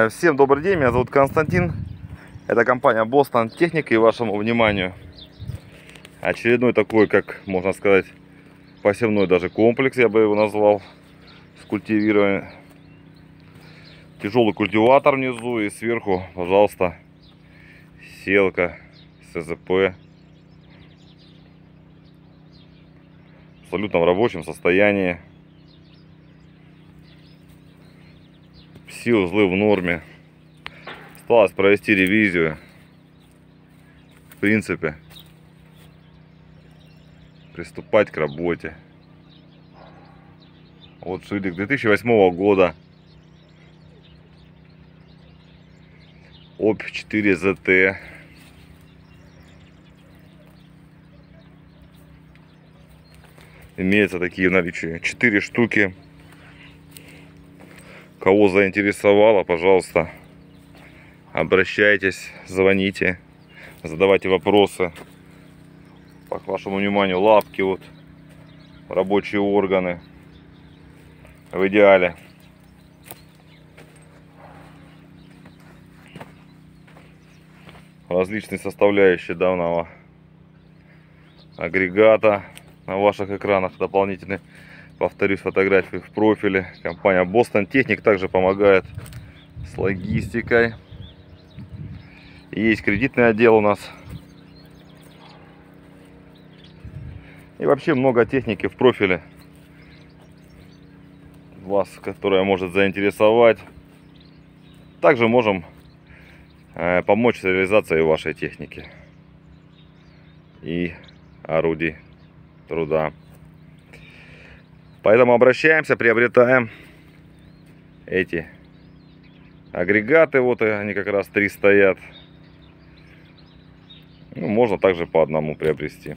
Э, Всем добрый день, меня зовут Константин. Это компания Boston Техника и вашему вниманию очередной такой, как можно сказать, посевной даже комплекс, я бы его назвал, с культивированием. Тяжелый культиватор внизу и сверху, пожалуйста, селка, СЗП. В абсолютно в рабочем состоянии. Все узлы в норме. Осталось провести ревизию. В принципе, приступать к работе. Вот шильдик 2008 года. ОП 4 ЗТ. Имеются такие в наличии. 4 штуки. Кого заинтересовало, пожалуйста, обращайтесь, звоните, задавайте вопросы. По вашему вниманию, лапки, вот, рабочие органы. В идеале. Различные составляющие данного агрегата на ваших экранах дополнительные повторюсь фотографии в профиле. Компания Boston Техник также помогает с логистикой. Есть кредитный отдел у нас. И вообще много техники в профиле. Вас которая может заинтересовать. Также можем э, помочь с реализацией вашей техники и орудий труда Поэтому обращаемся, приобретаем эти агрегаты. Вот они как раз три стоят. Ну, можно также по одному приобрести.